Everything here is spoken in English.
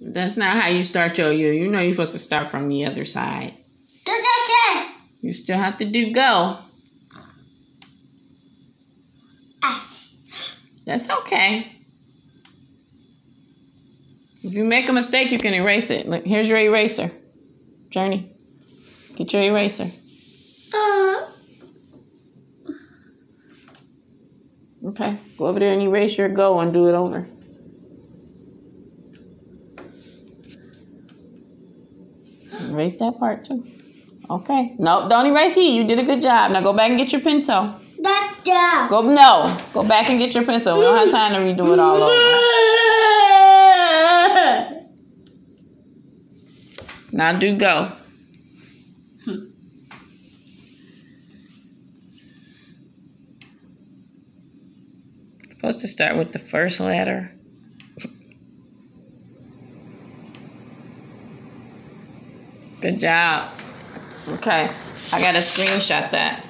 That's not how you start your U. You know you're supposed to start from the other side. You still have to do go. That's okay. If you make a mistake, you can erase it. Look, here's your eraser. Journee. Get your eraser. Uh, Okay. Go over there and erase your go and do it over. Erase that part too. Okay. No, don't erase he. You did a good job. Now go back and get your pencil. that down. Go no. Go back and get your pencil. We don't have time to redo it all over. Now do go. Supposed to start with the first letter. Good job. Okay. I gotta screenshot that.